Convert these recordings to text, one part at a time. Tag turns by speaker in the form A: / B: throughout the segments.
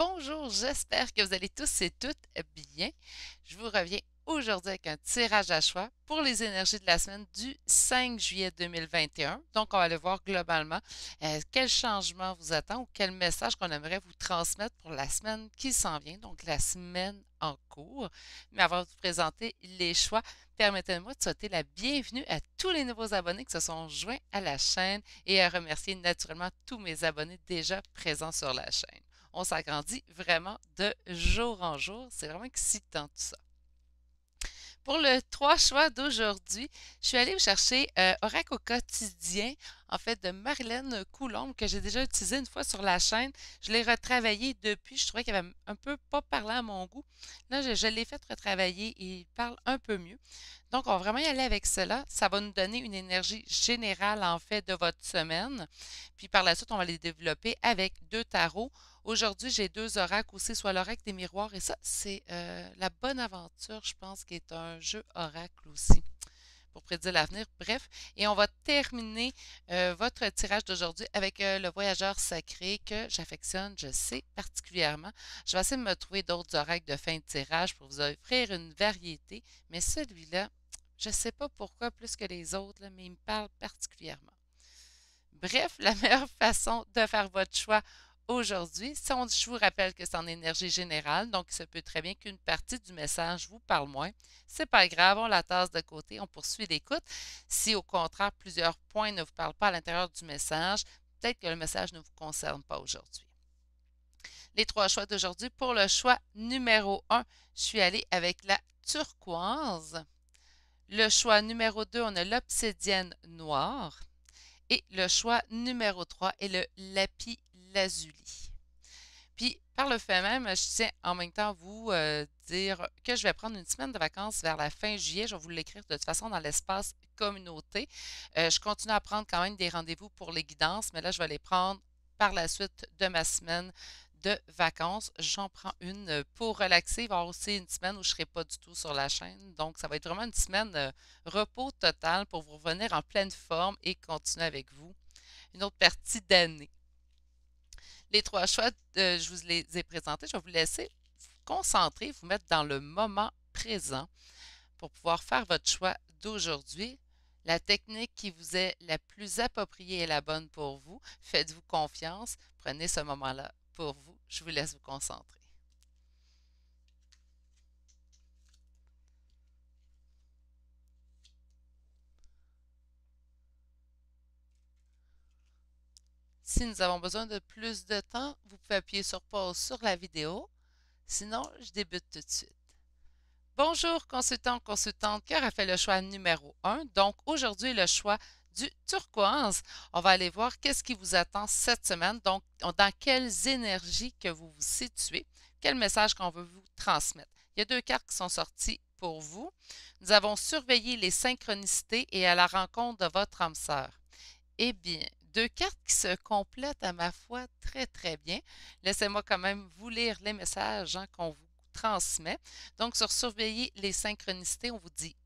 A: bonjour, j'espère que vous allez tous et toutes bien. Je vous reviens aujourd'hui avec un tirage à choix pour les énergies de la semaine du 5 juillet 2021. Donc, on va aller voir globalement euh, quel changement vous attend ou quel message qu'on aimerait vous transmettre pour la semaine qui s'en vient, donc la semaine en cours. Mais avant de vous présenter les choix, permettez-moi de souhaiter la bienvenue à tous les nouveaux abonnés qui se sont joints à la chaîne et à remercier naturellement tous mes abonnés déjà présents sur la chaîne. On s'agrandit vraiment de jour en jour. C'est vraiment excitant tout ça. Pour le trois choix d'aujourd'hui, je suis allée chercher euh, Oracle quotidien, en fait, de Marilyn Coulombe, que j'ai déjà utilisé une fois sur la chaîne. Je l'ai retravaillé depuis. Je trouvais qu'il avait un peu pas parlé à mon goût. Là, je, l'ai fait retravailler et il parle un peu mieux. Donc, on va vraiment y aller avec cela. Ça va nous donner une énergie générale, en fait, de votre semaine. Puis par la suite, on va les développer avec deux tarots. Aujourd'hui, j'ai deux oracles aussi, soit l'oracle des miroirs, et ça, c'est euh, La Bonne Aventure, je pense, qui est un jeu oracle aussi, pour prédire l'avenir. Bref, et on va terminer euh, votre tirage d'aujourd'hui avec euh, le voyageur sacré que j'affectionne, je sais, particulièrement. Je vais essayer de me trouver d'autres oracles de fin de tirage pour vous offrir une variété, mais celui-là, je ne sais pas pourquoi plus que les autres, mais il me parle particulièrement. Bref, la meilleure façon de faire votre choix aujourd'hui. Je vous rappelle que c'est en énergie générale, donc se peut très bien qu'une partie du message vous parle moins. C'est pas grave, on la tasse de côté, on poursuit l'écoute. Si au contraire plusieurs points ne vous parlent pas à l'intérieur du message, peut-être que le message ne vous concerne pas aujourd'hui. Les trois choix d'aujourd'hui. Pour le choix numéro 1, je suis allée avec la turquoise. Le choix numéro 2, on a l'obsidienne noire. Et le choix numéro 3 est le lapis lazuli. Puis, par le fait même, je tiens en même temps vous euh, dire que je vais prendre une semaine de vacances vers la fin juillet. Je vais vous l'écrire de toute façon dans l'espace communauté. Euh, je continue à prendre quand même des rendez-vous pour les guidances, mais là, je vais les prendre par la suite de ma semaine de vacances. J'en prends une pour relaxer. Il va aussi une semaine où je ne serai pas du tout sur la chaîne. Donc, ça va être vraiment une semaine repos total pour vous revenir en pleine forme et continuer avec vous une autre partie d'année. Les trois choix, euh, je vous les ai présentés. Je vais vous laisser concentrer, vous mettre dans le moment présent pour pouvoir faire votre choix d'aujourd'hui. La technique qui vous est la plus appropriée et la bonne pour vous, faites-vous confiance. Prenez ce moment-là pour vous. Je vous laisse vous concentrer. Si nous avons besoin de plus de temps, vous pouvez appuyer sur pause sur la vidéo. Sinon, je débute tout de suite. Bonjour, consultant, consultante, qui a fait le choix numéro 1. Donc, aujourd'hui, le choix du turquoise. On va aller voir qu'est-ce qui vous attend cette semaine. Donc, dans quelles énergies que vous vous situez, quel message qu'on veut vous transmettre. Il y a deux cartes qui sont sorties pour vous. Nous avons surveillé les synchronicités et à la rencontre de votre âme sœur. Eh bien, deux cartes qui se complètent à ma foi très, très bien. Laissez-moi quand même vous lire les messages hein, qu'on vous transmet. Donc, sur surveiller les synchronicités, on vous dit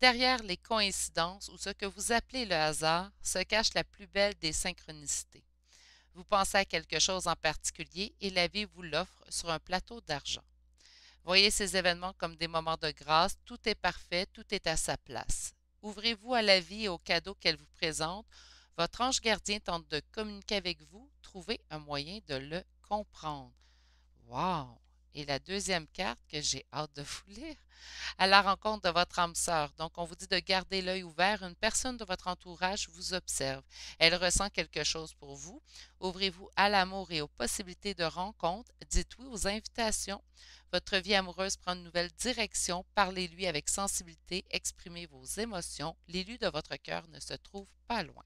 A: Derrière les coïncidences ou ce que vous appelez le hasard se cache la plus belle des synchronicités. Vous pensez à quelque chose en particulier et la vie vous l'offre sur un plateau d'argent. Voyez ces événements comme des moments de grâce, tout est parfait, tout est à sa place. Ouvrez-vous à la vie et aux cadeaux qu'elle vous présente votre ange gardien tente de communiquer avec vous. Trouvez un moyen de le comprendre. Wow! Et la deuxième carte que j'ai hâte de vous lire, à la rencontre de votre âme sœur. Donc, on vous dit de garder l'œil ouvert. Une personne de votre entourage vous observe. Elle ressent quelque chose pour vous. Ouvrez-vous à l'amour et aux possibilités de rencontre. Dites oui aux invitations. Votre vie amoureuse prend une nouvelle direction. Parlez-lui avec sensibilité. Exprimez vos émotions. L'élu de votre cœur ne se trouve pas loin.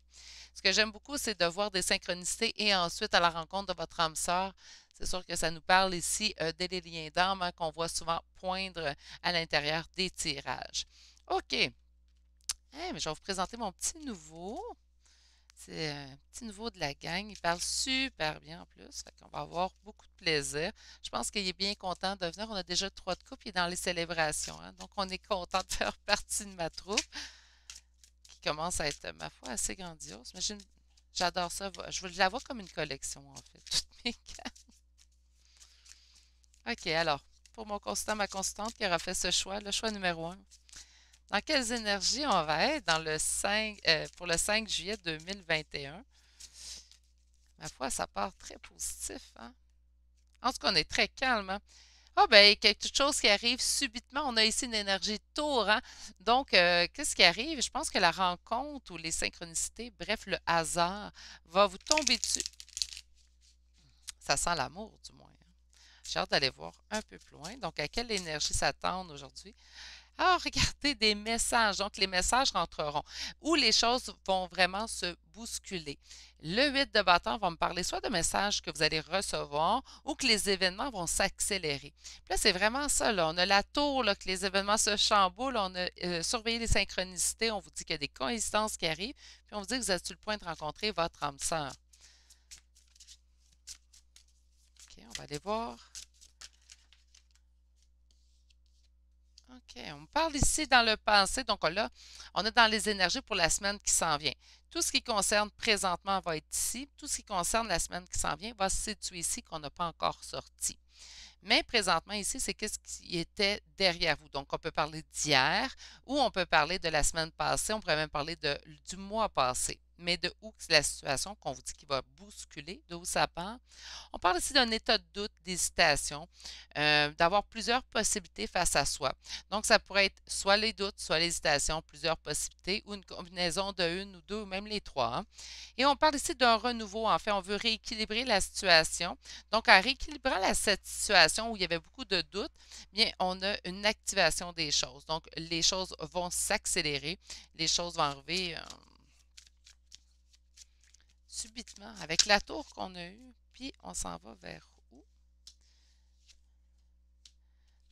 A: Ce que j'aime beaucoup, c'est de voir des synchronicités et ensuite à la rencontre de votre âme sœur. C'est sûr que ça nous parle ici euh, des liens d'âme hein, qu'on voit souvent poindre à l'intérieur des tirages. OK. mais je vais vous présenter mon petit nouveau. C'est un petit nouveau de la gang. Il parle super bien en plus. Qu'on va avoir beaucoup de plaisir. Je pense qu'il est bien content de venir. On a déjà trois de coupe. Il est dans les célébrations. Hein. Donc, on est content de faire partie de ma troupe qui commence à être, ma foi, assez grandiose. J'adore ça. Je la vois comme une collection, en fait. Toutes mes cartes. OK, alors, pour mon constant, ma constante qui aura fait ce choix, le choix numéro un. Dans quelles énergies on va être dans le 5, euh, pour le 5 juillet 2021? Ma foi, ça part très positif. Hein? En tout cas, on est très calme. Hein? Ah ben, quelque chose qui arrive subitement. On a ici une énergie tour. Hein? Donc, euh, qu'est-ce qui arrive? Je pense que la rencontre ou les synchronicités, bref, le hasard, va vous tomber dessus. Ça sent l'amour, du moins. Hein? J'ai hâte d'aller voir un peu plus loin. Donc, à quelle énergie s'attendre aujourd'hui? Ah, regardez des messages. Donc, les messages rentreront où les choses vont vraiment se bousculer. Le 8 de bâton va me parler soit de messages que vous allez recevoir ou que les événements vont s'accélérer. Là, c'est vraiment ça. Là. On a la tour, là, que les événements se chamboulent. On a euh, surveillé les synchronicités. On vous dit qu'il y a des coïncidences qui arrivent. Puis on vous dit que vous êtes sur le point de rencontrer votre âme sœur. OK, on va aller voir. OK, on parle ici dans le passé. Donc là, on est dans les énergies pour la semaine qui s'en vient. Tout ce qui concerne présentement va être ici. Tout ce qui concerne la semaine qui s'en vient va se situer ici qu'on n'a pas encore sorti. Mais présentement, ici, c'est qu'est-ce qui était derrière vous. Donc, on peut parler d'hier ou on peut parler de la semaine passée. On pourrait même parler de, du mois passé mais de où c'est la situation qu'on vous dit qui va bousculer, de où ça part. On parle aussi d'un état de doute, d'hésitation, euh, d'avoir plusieurs possibilités face à soi. Donc, ça pourrait être soit les doutes, soit l'hésitation, plusieurs possibilités, ou une combinaison de une ou deux, ou même les trois. Hein. Et on parle ici d'un renouveau. En fait, on veut rééquilibrer la situation. Donc, en rééquilibrant la, cette situation où il y avait beaucoup de doutes, bien, on a une activation des choses. Donc, les choses vont s'accélérer, les choses vont arriver. Euh, subitement avec la tour qu'on a eue, puis on s'en va vers où?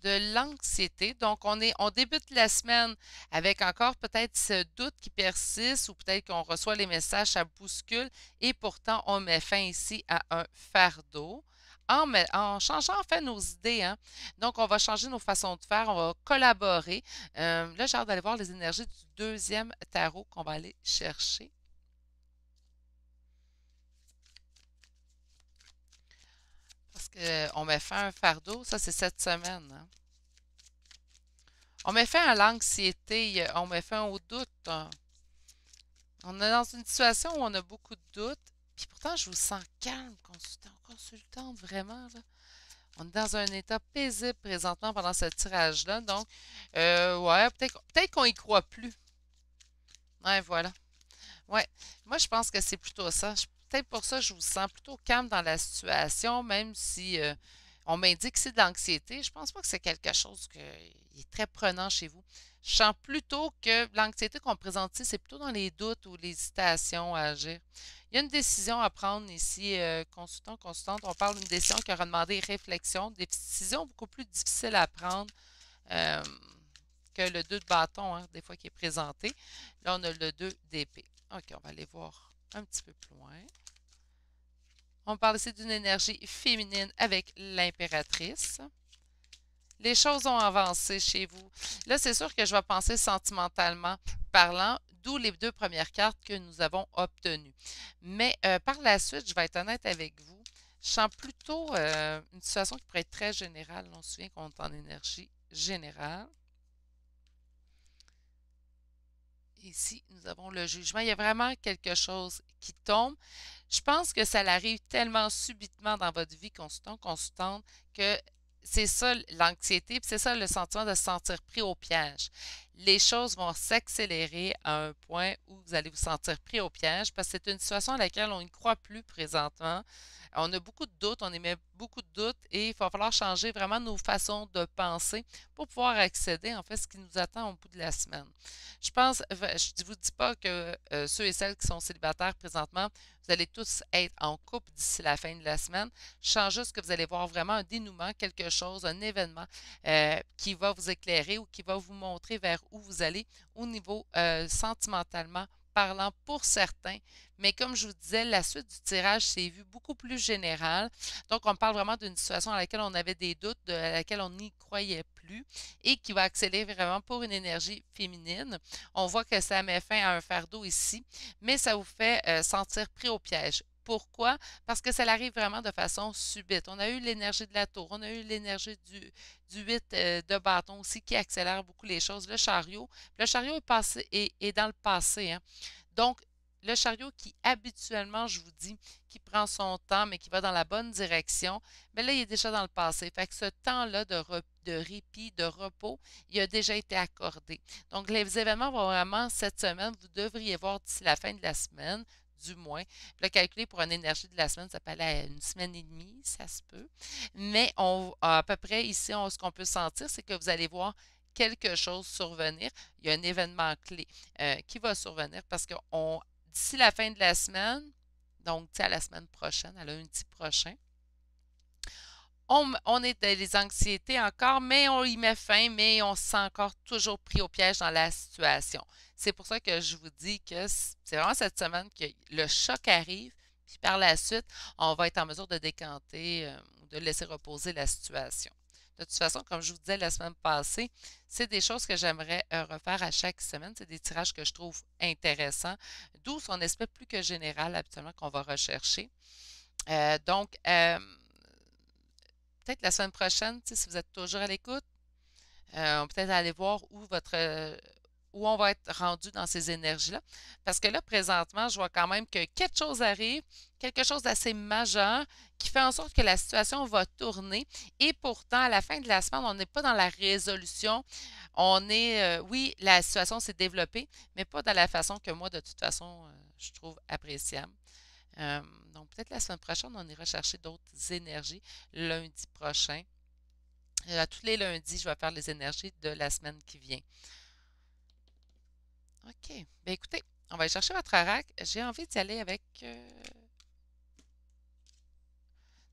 A: De l'anxiété. Donc, on, est, on débute la semaine avec encore peut-être ce doute qui persiste ou peut-être qu'on reçoit les messages, à bouscule et pourtant on met fin ici à un fardeau. En, en, changeant en fait nos idées. Hein. Donc, on va changer nos façons de faire, on va collaborer. Euh, là, j'ai hâte d'aller voir les énergies du deuxième tarot qu'on va aller chercher. On met fait un fardeau. Ça, c'est cette semaine. Hein. On met fin à l'anxiété. On met fin au doute. Hein. On est dans une situation où on a beaucoup de doutes. Puis pourtant, je vous sens calme, consultant, consultante, vraiment. On est dans un état paisible présentement pendant ce tirage-là. Donc, euh, ouais, peut-être peut qu'on y croit plus. Ouais, voilà. Ouais, moi, je pense que c'est plutôt ça peut-être pour ça je vous sens plutôt calme dans la situation, même si euh, on m'indique que c'est de l'anxiété. Je ne pense pas que c'est quelque chose qui est très prenant chez vous. Je sens plutôt que l'anxiété qu'on présente ici, c'est plutôt dans les doutes ou l'hésitation à agir. Il y a une décision à prendre ici, euh, consultant, consultante. On parle d'une décision qui aura demandé réflexion, des décisions beaucoup plus difficiles à prendre euh, que le 2 de bâton, hein, des fois qui est présenté. Là, on a le 2 d'épée. OK, on va aller voir un petit peu plus loin. On parle ici d'une énergie féminine avec l'impératrice. Les choses ont avancé chez vous. Là, c'est sûr que je vais penser sentimentalement parlant, d'où les deux premières cartes que nous avons obtenues. Mais euh, par la suite, je vais être honnête avec vous, je sens plutôt euh, une situation qui pourrait être très générale. On se souvient qu'on est en énergie générale. Ici, nous avons le jugement. Il y a vraiment quelque chose qui tombe. Je pense que ça arrive tellement subitement dans votre vie constante, constante, que c'est ça l'anxiété, c'est ça le sentiment de se sentir pris au piège. Les choses vont s'accélérer à un point où vous allez vous sentir pris au piège parce que c'est une situation à laquelle on ne croit plus présentement. On a beaucoup de doutes, on émet beaucoup de doutes et il va falloir changer vraiment nos façons de penser pour pouvoir accéder en fait à ce qui nous attend au bout de la semaine. Je pense, je ne vous dis pas que euh, ceux et celles qui sont célibataires présentement, vous allez tous être en couple d'ici la fin de la semaine. Je sens juste que vous allez voir vraiment un dénouement, quelque chose, un événement euh, qui va vous éclairer ou qui va vous montrer vers où vous allez au niveau euh, sentimentalement parlant pour certains. Mais comme je vous disais, la suite du tirage s'est vue beaucoup plus générale. Donc, on parle vraiment d'une situation à laquelle on avait des doutes, à laquelle on n'y croyait plus et qui va accélérer vraiment pour une énergie féminine. On voit que ça met fin à un fardeau ici, mais ça vous fait euh, sentir pris au piège. Pourquoi? Parce que ça arrive vraiment de façon subite. On a eu l'énergie de la tour, on a eu l'énergie du, du 8 euh, de bâton aussi qui accélère beaucoup les choses. Le chariot, le chariot est, dans le passé. Hein. Donc, le chariot qui habituellement, je vous dis, qui prend son temps, mais qui va dans la bonne direction, mais là, il est déjà dans le passé. Fait que ce temps-là de, de répit, de repos, il a déjà été accordé. Donc, les événements vont vraiment cette semaine, vous devriez voir d'ici la fin de la semaine, du moins. Le calculer pour une énergie de la semaine, ça peut aller une semaine et demie, ça se peut. Mais on, à peu près ici, ce qu'on peut sentir, c'est que vous allez voir quelque chose survenir. Il y a un événement clé euh, qui va survenir parce que d'ici la fin de la semaine, donc à la semaine prochaine, à lundi prochain, on, est dans les anxiétés encore, mais on y met fin, mais on se sent encore toujours pris au piège dans la situation. C'est pour ça que je vous dis que c'est vraiment cette semaine que le choc arrive, puis par la suite, on va être en mesure de décanter euh, ou de laisser reposer la situation. De toute façon, comme je vous disais la semaine passée, c'est des choses que j'aimerais euh, refaire à chaque semaine. C'est des tirages que je trouve intéressants, d'où son aspect plus que général habituellement qu'on va rechercher. Euh, donc, peut-être la semaine prochaine, si vous êtes toujours à l'écoute, euh, peut-être aller voir où votre où on va être rendu dans ces énergies-là. Parce que là, présentement, je vois quand même que quelque chose arrive, quelque chose d'assez majeur qui fait en sorte que la situation va tourner. Et pourtant, à la fin de la semaine, on n'est pas dans la résolution. On est, euh, oui, la situation s'est développée, mais pas de la façon que moi, de toute façon, euh, je trouve appréciable. Euh, donc, peut-être la semaine prochaine, on ira chercher d'autres énergies lundi prochain. À tous les lundis, je vais faire les énergies de la semaine qui vient. OK. Bien, écoutez, on va aller chercher votre oracle. J'ai envie d'y aller avec. Euh,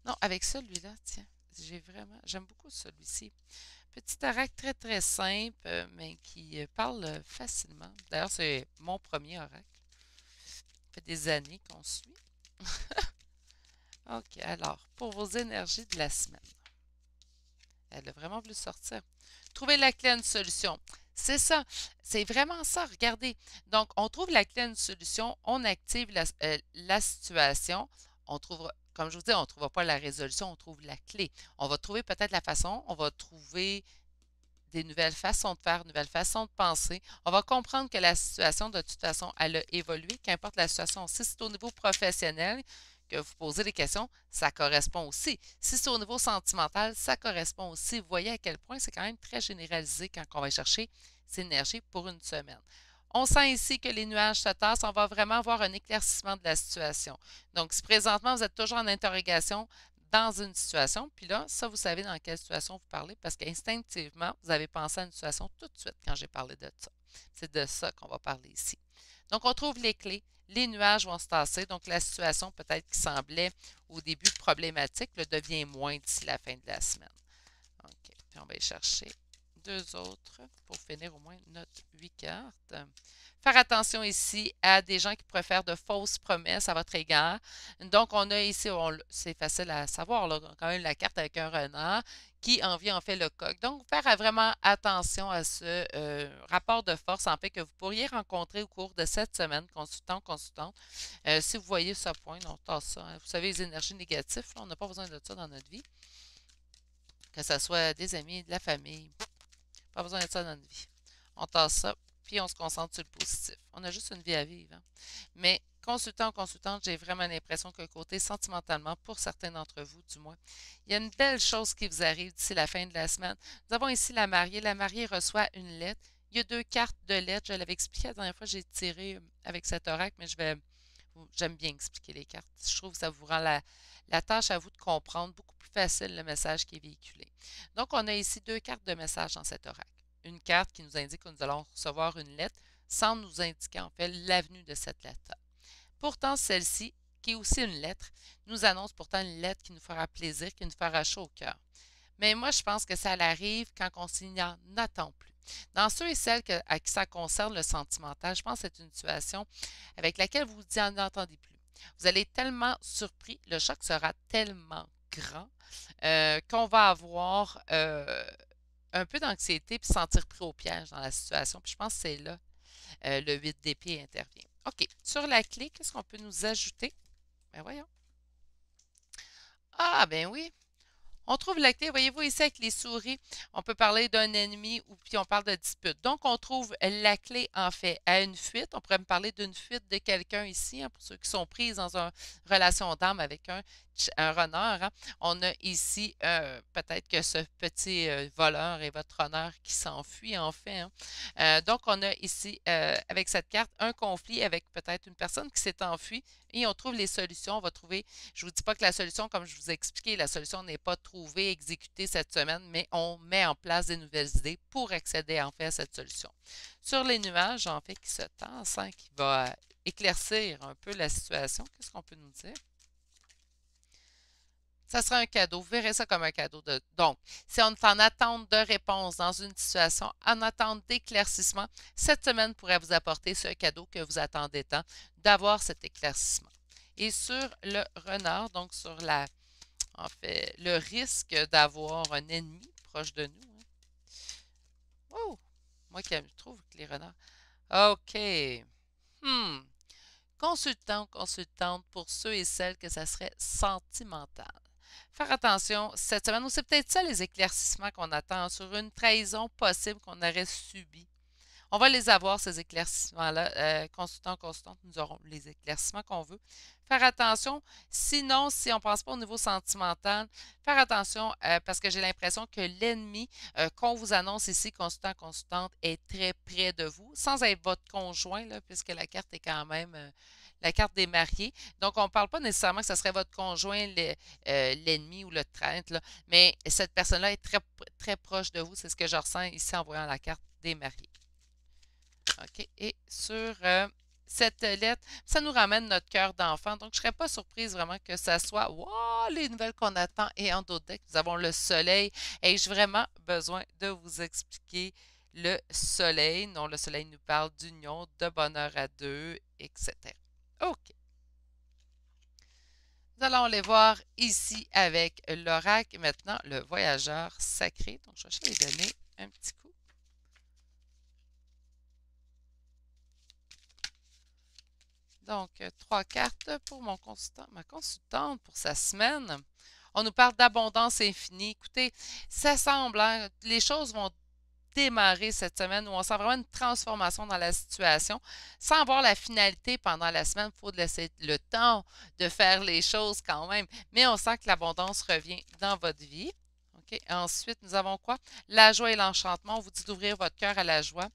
A: non, avec celui-là, tiens. J'ai vraiment. J'aime beaucoup celui-ci. Petit oracle très, très simple, euh, mais qui parle facilement. D'ailleurs, c'est mon premier oracle. Ça fait des années qu'on suit. OK, alors, pour vos énergies de la semaine. Elle a vraiment voulu sortir. Trouvez la clé à une solution. C'est ça. C'est vraiment ça. Regardez. Donc, on trouve la clé à une solution, on active la, euh, situation. On trouve, comme je vous dis, on ne trouvera pas la résolution, on trouve la clé. On va trouver peut-être la façon, on va trouver des nouvelles façons de faire, nouvelles façons de penser. On va comprendre que la situation, de toute façon, elle a évolué, qu'importe la situation. Si c'est au niveau professionnel que vous posez des questions, ça correspond aussi. Si c'est au niveau sentimental, ça correspond aussi. Vous voyez à quel point c'est quand même très généralisé quand on va chercher ces énergies pour une semaine. On sent ici que les nuages se tassent. On va vraiment avoir un éclaircissement de la situation. Donc, si présentement vous êtes toujours en interrogation, dans une situation, puis là, ça, vous savez dans quelle situation vous parlez parce qu'instinctivement, vous avez pensé à une situation tout de suite quand j'ai parlé de ça. C'est de ça qu'on va parler ici. Donc, on trouve les clés. Les nuages vont se tasser. Donc, la situation peut-être qui semblait au début problématique le devient moins d'ici la fin de la semaine. OK. Puis, on va y chercher autres pour finir au moins notre huit cartes. Faire attention ici à des gens qui préfèrent de fausses promesses à votre égard. Donc, on a ici, c'est facile à savoir, quand même la carte avec un renard qui envie en fait le coq. Donc, faire vraiment attention à ce euh, rapport de force en fait que vous pourriez rencontrer au cours de cette semaine, consultant, consultante. Euh, si vous voyez ce point, on tasse ça. Hein. Vous savez, les énergies négatives, on n'a pas besoin de ça dans notre vie. Que ce soit des amis, de la famille. Pas besoin de ça dans notre vie. On tasse ça puis on se concentre sur le positif. On a juste une vie à vivre. Hein. Mais consultant, consultante, j'ai vraiment l'impression que côté sentimentalement, pour certains d'entre vous du moins, il y a une belle chose qui vous arrive d'ici la fin de la semaine. Nous avons ici la mariée. La mariée reçoit une lettre. Il y a deux cartes de lettres. Je l'avais expliqué la dernière fois, j'ai tiré euh, avec cet oracle, mais je vais. J'aime bien expliquer les cartes. Je trouve que ça vous rend la, la tâche à vous de comprendre beaucoup facile le message qui est véhiculé. Donc, on a ici deux cartes de message dans cet oracle une carte qui nous indique que nous allons recevoir une lettre sans nous indiquer en fait l'avenue de cette lettre. Pourtant, celle-ci, qui est aussi une lettre, nous annonce pourtant une lettre qui nous fera plaisir, qui nous fera chaud au cœur. Mais moi, je pense que ça arrive quand on s'y attend plus. Dans ceux et celles à qui ça concerne le sentimental, je pense que c'est une situation avec laquelle vous vous en entendez plus. Vous allez être tellement surpris, le choc sera tellement grand euh, qu'on va avoir euh, un peu d'anxiété puis se sentir pris au piège dans la situation. Puis je pense que c'est là euh, le 8 d'épée intervient. OK. Sur la clé, qu'est-ce qu'on peut nous ajouter? Ben voyons. Ah, ben oui. On trouve la clé, voyez-vous ici avec les souris, on peut parler d'un ennemi ou puis on parle de dispute. Donc, on trouve la clé en fait à une fuite. On pourrait me parler d'une fuite de quelqu'un ici, hein, pour ceux qui sont pris dans une relation d'âme avec un, un runner. Hein. On a ici euh, peut-être que ce petit euh, voleur est votre runner qui s'enfuit en fait. Hein. Euh, donc, on a ici avec cette carte un conflit avec peut-être une personne qui s'est enfuie et on trouve les solutions. On va trouver, je ne vous dis pas que la solution, comme je vous ai expliqué, la solution n'est pas trouvée, exécutée cette semaine, mais on met en place des nouvelles idées pour accéder en fait à cette solution. Sur les nuages, en fait, qui se tassent, hein, qui va éclaircir un peu la situation, qu'est-ce qu'on peut nous dire? Ça sera un cadeau. Vous verrez ça comme un cadeau. De... Donc, si on est en attente de réponse dans une situation, en attente d'éclaircissement, cette semaine pourrait vous apporter ce cadeau que vous attendez tant, d'avoir cet éclaircissement. Et sur le renard, donc sur la, en fait, le risque d'avoir un ennemi proche de nous. Hein. Oh! Moi qui trouve que les renards. OK. Hmm. Consultant consultante pour ceux et celles que ça serait sentimental faire attention cette semaine, c'est peut-être ça les éclaircissements qu'on attend sur une trahison possible qu'on aurait subie. On va les avoir, ces éclaircissements-là. Euh, consultant, consultante, nous aurons les éclaircissements qu'on veut. Faire attention, sinon, si on ne pense pas au niveau sentimental, faire attention euh, parce que j'ai l'impression que l'ennemi euh, qu'on vous annonce ici, consultant, consultante, est très près de vous, sans être votre conjoint, puisque la carte est quand même la carte des mariés. Donc, on ne parle pas nécessairement que ce serait votre conjoint, euh, l'ennemi ou le traître, mais cette personne-là est très, très proche de vous. C'est ce que je ressens ici en voyant la carte des mariés. OK. Et sur euh, cette lettre, ça nous ramène notre cœur d'enfant. Donc, je ne serais pas surprise vraiment que ça soit wow, les nouvelles qu'on attend et en d'autres nous avons le soleil. Ai-je vraiment besoin de vous expliquer le soleil? Non, le soleil nous parle d'union, de bonheur à deux, etc. OK. Nous allons les voir ici avec l'oracle. Maintenant, le voyageur sacré. Donc, je vais les donner un petit coup. Donc, trois cartes pour mon consultant, ma consultante pour sa semaine. On nous parle d'abondance infinie. Écoutez, ça semble, hein, les choses vont démarrer cette semaine où on sent vraiment une transformation dans la situation sans avoir la finalité pendant la semaine. Il faut laisser le temps de faire les choses quand même. Mais on sent que l'abondance revient dans votre vie. Ensuite, nous avons quoi? La joie et l'enchantement. On vous dit d'ouvrir votre cœur à la joie.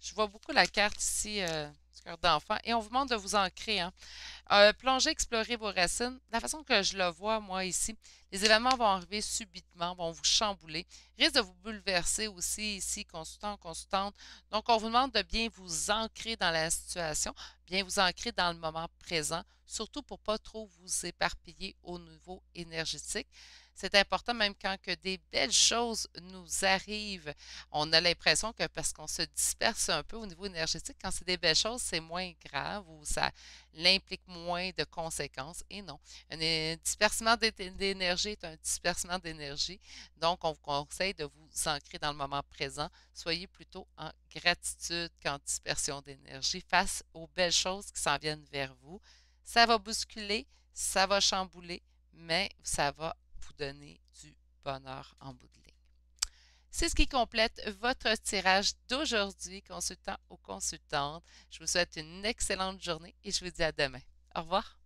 A: Je vois beaucoup la carte ici. Euh, d'enfant. Et on vous demande de vous ancrer. Hein. Plonger, explorer vos racines. La façon que je le vois, moi, ici, les événements vont arriver subitement, vont vous chambouler, risque de vous bouleverser aussi ici, consultant, consultante. Donc, on vous demande de bien vous ancrer dans la situation, bien vous ancrer dans le moment présent, surtout pour ne pas trop vous éparpiller au niveau énergétique. C'est important même quand que des belles choses nous arrivent. On a l'impression que parce qu'on se disperse un peu au niveau énergétique, quand c'est des belles choses, c'est moins grave ou ça l'implique moins de conséquences. Et non, un dispersement d'énergie est un dispersement d'énergie. Donc, on vous conseille de vous ancrer dans le moment présent. Soyez plutôt en gratitude qu'en dispersion d'énergie face aux belles choses qui s'en viennent vers vous. Ça va bousculer, ça va chambouler, mais ça va donner du bonheur en bout de ligne. C'est ce qui complète votre tirage d'aujourd'hui, consultant ou consultante. Je vous souhaite une excellente journée et je vous dis à demain. Au revoir.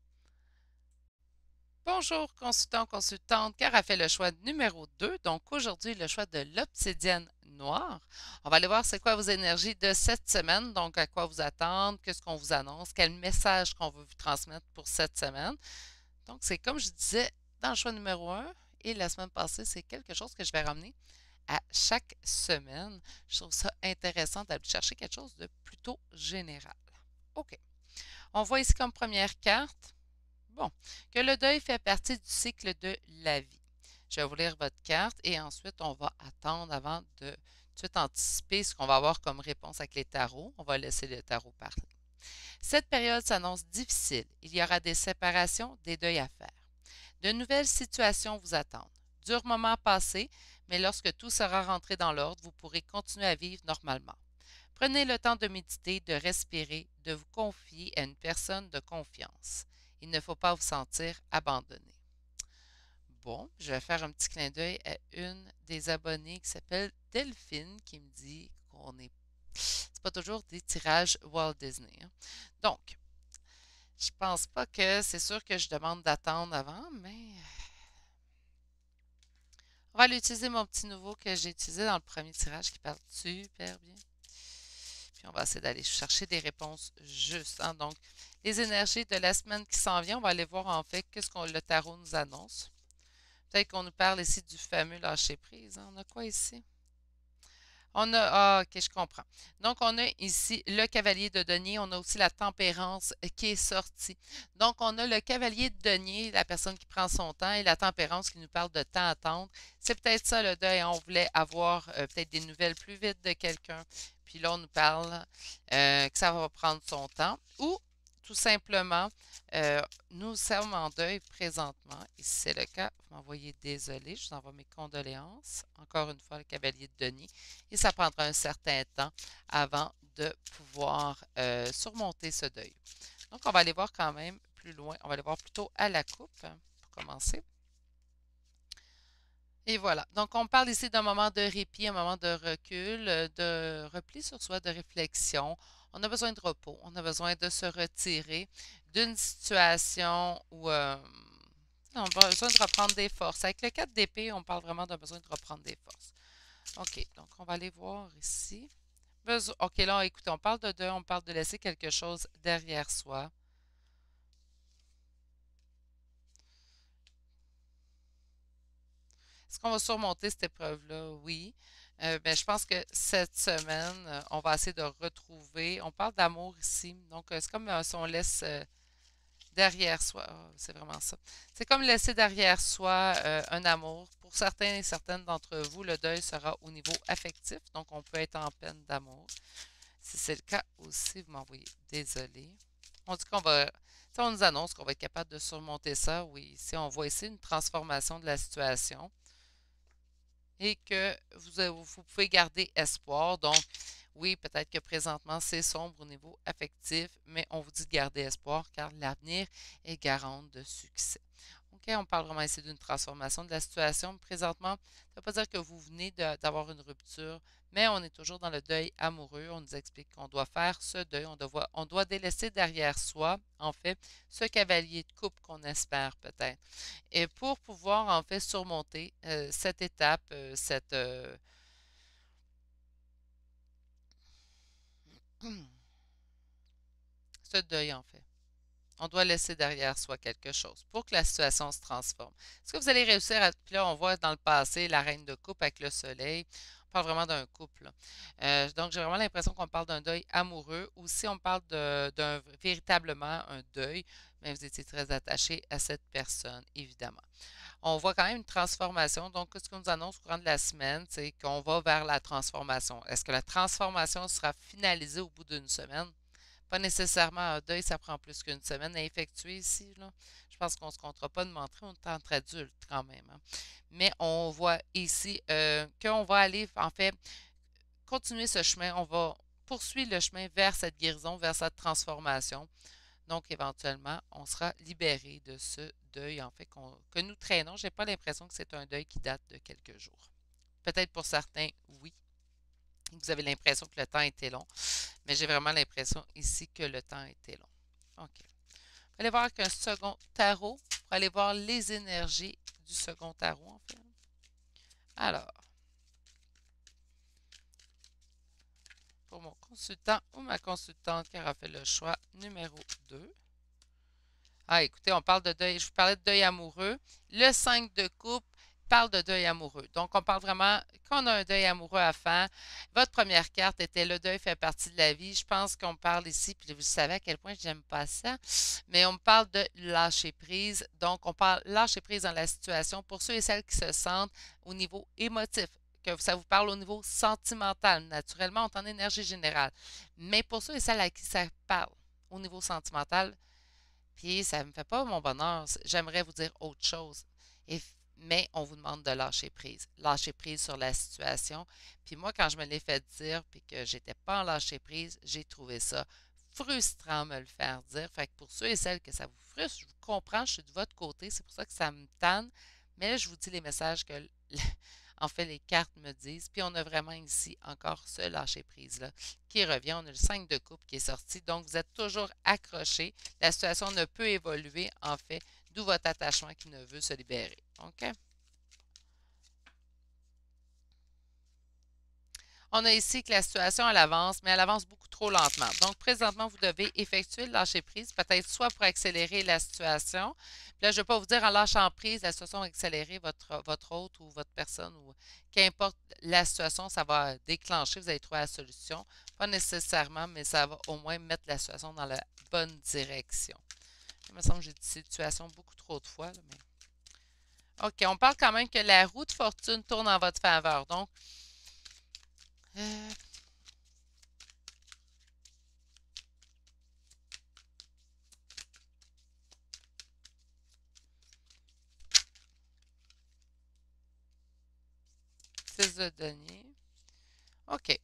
A: Bonjour, consultant, consultante, car a fait le choix numéro 2. Donc aujourd'hui, le choix de l'obsidienne noire. On va aller voir c'est quoi vos énergies de cette semaine, donc à quoi vous attendre, qu'est-ce qu'on vous annonce, quel message qu'on veut vous transmettre pour cette semaine. Donc c'est comme je disais dans le choix numéro 1, et la semaine passée, c'est quelque chose que je vais ramener à chaque semaine. Je trouve ça intéressant d'aller chercher quelque chose de plutôt général. OK. On voit ici comme première carte, bon, que le deuil fait partie du cycle de la vie. Je vais vous lire votre carte et ensuite, on va attendre avant de tout anticiper ce qu'on va avoir comme réponse avec les tarots. On va laisser les tarots parler. Cette période s'annonce difficile. Il y aura des séparations, des deuils à faire. De nouvelles situations vous attendent. Dur moment passé, mais lorsque tout sera rentré dans l'ordre, vous pourrez continuer à vivre normalement. Prenez le temps de méditer, de respirer, de vous confier à une personne de confiance. Il ne faut pas vous sentir abandonné. Bon, je vais faire un petit clin d'œil à une des abonnées qui s'appelle Delphine qui me dit qu'on est. C'est pas toujours des tirages Walt Disney. Hein. Donc, je pense pas que c'est sûr que je demande d'attendre avant, mais on va aller mon petit nouveau que j'ai utilisé dans le premier tirage qui parle super bien. Puis on va essayer d'aller chercher des réponses justes. Hein. Donc, les énergies de la semaine qui s'en vient, on va aller voir en fait qu'est-ce que le tarot nous annonce. Peut-être qu'on nous parle ici du fameux lâcher prise. Hein. On a quoi ici? On a, ah, ok, je comprends. Donc, on a ici le cavalier de denier. On a aussi la tempérance qui est sortie. Donc, on a le cavalier de denier, la personne qui prend son temps, et la tempérance qui nous parle de temps à attendre. C'est peut-être ça le deuil. On voulait avoir euh, peut-être des nouvelles plus vite de quelqu'un. Puis là, on nous parle euh, que ça va prendre son temps. Ou tout simplement, euh, nous sommes en deuil présentement. Et si c'est le cas, vous m'envoyez désolé, je vous envoie mes condoléances. Encore une fois, le cavalier de Denis. Et ça prendra un certain temps avant de pouvoir euh, surmonter ce deuil. Donc, on va aller voir quand même plus loin. On va aller voir plutôt à la coupe hein, pour commencer. Et voilà. Donc, on parle ici d'un moment de répit, un moment de recul, euh, de repli sur soi, de réflexion. On a besoin de repos, on a besoin de se retirer d'une situation où euh, on a besoin de reprendre des forces. Avec le 4 d'épée, on parle vraiment d'un besoin de reprendre des forces. OK, donc on va aller voir ici. OK, là, écoutez, on parle de deux, on parle de laisser quelque chose derrière soi. Est-ce qu'on va surmonter cette épreuve-là? Oui. Euh, ben, je pense que cette semaine, euh, on va essayer de retrouver. On parle d'amour ici. Donc, euh, c'est comme si on laisse derrière soi. Ah, c'est vraiment ça. C'est comme laisser derrière soi un amour. Pour certains et certaines d'entre vous, le deuil sera au niveau affectif. Donc, on peut être en peine d'amour. Si c'est le cas aussi, vous m'envoyez désolé. On dit qu'on va. on nous annonce qu'on va être capable de surmonter ça. Oui, ici, on voit ici une transformation de la situation et que vous, vous pouvez garder espoir. Donc, oui, peut-être que présentement, c'est sombre au niveau affectif, mais on vous dit de garder espoir car l'avenir est garant de succès. OK, on parle vraiment ici d'une transformation de la situation. Présentement, ça ne veut pas dire que vous venez d'avoir une rupture, mais on est toujours dans le deuil amoureux. On nous explique qu'on doit faire ce deuil, on doit, délaisser derrière soi, en fait, ce cavalier de coupe qu'on espère peut-être. Et pour pouvoir, en fait, surmonter euh, cette étape, euh, cette... Euh, ce deuil, en fait. On doit laisser derrière soi quelque chose pour que la situation se transforme. Est-ce que vous allez réussir à... Puis là, on voit dans le passé la reine de coupe avec le soleil. On parle vraiment d'un couple. Euh, donc, j'ai vraiment l'impression qu'on parle d'un deuil amoureux ou si on parle d'un véritablement un deuil, mais vous étiez très attaché à cette personne, évidemment. On voit quand même une transformation. Donc, ce qu'on nous annonce au courant de la semaine, c'est qu'on va vers la transformation. Est-ce que la transformation sera finalisée au bout d'une semaine? Pas nécessairement un deuil, ça prend plus qu'une semaine à effectuer ici. Je pense qu'on ne se comptera pas de montrer, on est entre quand même. Hein. Mais on voit ici euh, qu'on va aller, en fait, continuer ce chemin. On va poursuivre le chemin vers cette guérison, vers cette transformation. Donc, éventuellement, on sera libéré de ce deuil, en fait, que nous traînons. Je n'ai pas l'impression que c'est un deuil qui date de quelques jours. Peut-être pour certains, oui. Vous avez l'impression que le temps était long. Mais j'ai vraiment l'impression ici que le temps était long. OK. Voir qu'un second tarot pour aller voir les énergies du second tarot, en fait. Alors, pour mon consultant ou ma consultante qui aura fait le choix numéro 2. Ah, écoutez, on parle de deuil. Je vous parlais de deuil amoureux. Le 5 de coupe, parle de deuil amoureux. Donc, on parle vraiment qu'on a un deuil amoureux à faire. Votre première carte était le deuil fait partie de la vie. Je pense qu'on parle ici, puis vous savez à quel point j'aime pas ça, mais on parle de lâcher prise. Donc, on parle lâcher prise dans la situation pour ceux et celles qui se sentent au niveau émotif que ça vous parle au niveau sentimental. Naturellement, en énergie générale. Mais pour ceux et celles à qui ça parle au niveau sentimental, puis ça ne me fait pas mon bonheur, j'aimerais vous dire autre chose. Mais on vous demande de lâcher prise. Lâcher prise sur la situation. Puis moi, quand je me l'ai fait dire, puis que j'étais pas en lâcher prise, j'ai trouvé ça frustrant me le faire dire. Fait que pour ceux et celles que ça vous frustre, je vous comprends, je suis de votre côté, c'est pour ça que ça me tanne. Mais là, je vous dis les messages que, en fait, les cartes me disent. Puis on a vraiment ici encore ce lâcher-prise-là qui revient. On a le 5 de coupe qui est sorti. Donc, vous êtes toujours accroché. La situation ne peut évoluer, en fait, d'où votre attachement qui ne veut se libérer. OK? On a ici que la situation, elle avance, mais elle avance beaucoup trop lentement. Donc, présentement, vous devez effectuer le lâcher-prise, peut-être soit pour accélérer la situation. Puis là, je ne vais pas vous dire en lâchant prise, la situation va accélérer votre, votre hôte ou votre personne ou qu'importe la situation, ça va déclencher, vous allez trouver la solution. Pas nécessairement, mais ça va au moins mettre la situation dans la bonne direction. Il me semble que j'ai dit situation beaucoup trop de fois. mais... OK, on parle quand même que la roue de fortune tourne en votre faveur. Donc, euh, Six. OK.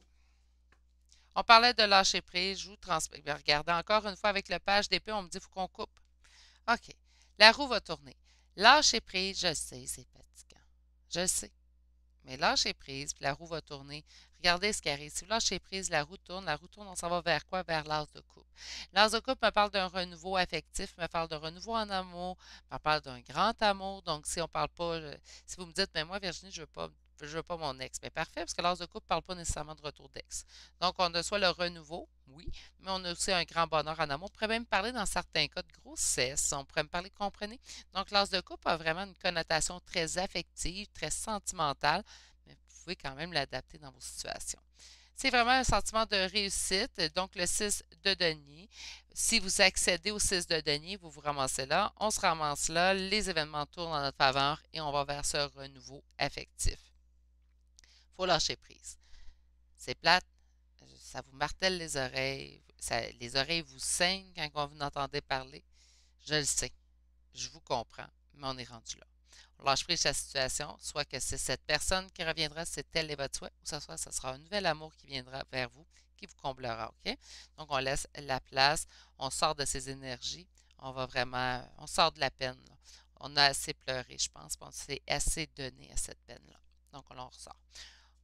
A: On parlait de lâcher prise. Je vous transmets. Regardez encore une fois avec le page d'épée, on me dit qu'il faut qu'on coupe. OK. La roue va tourner. Lâcher prise, je sais, c'est fatigant. Je sais. Mais lâchez prise, puis la roue va tourner. Regardez ce qui arrive. Si vous lâchez prise, la roue tourne. La roue tourne, on s'en va vers quoi? Vers l'as de coupe. L'as de coupe me parle d'un renouveau affectif, me parle de renouveau en amour, me parle d'un grand amour. Donc, si on parle pas, euh, si vous me dites, mais moi, Virginie, je veux pas je veux pas mon ex. Mais parfait, parce que l'as de coupe ne parle pas nécessairement de retour d'ex. Donc, on a soit le renouveau, oui, mais on a aussi un grand bonheur en amour. On pourrait même parler dans certains cas de grossesse. On pourrait me parler, comprenez? Donc, l'as de coupe a vraiment une connotation très affective, très sentimentale vous pouvez quand même l'adapter dans vos situations. C'est vraiment un sentiment de réussite. Donc, le 6 de denier. Si vous accédez au 6 de denier, vous vous ramassez là. On se ramasse là. Les événements tournent en notre faveur et on va vers ce renouveau affectif. Lâcher prise. C'est plate. Ça vous martèle les oreilles. les oreilles vous saignent quand vous entendez parler. Je le sais. Je vous comprends. Mais on est rendu là lâche prise sa situation, soit que c'est cette personne qui reviendra, c'est elle et votre souhait, ou ce soit ce sera un nouvel amour qui viendra vers vous, qui vous comblera, OK? Donc, on laisse la place, on sort de ces énergies, on va vraiment, on sort de la peine. On a assez pleuré, je pense, on s'est assez donné à cette peine-là. Donc, on en ressort.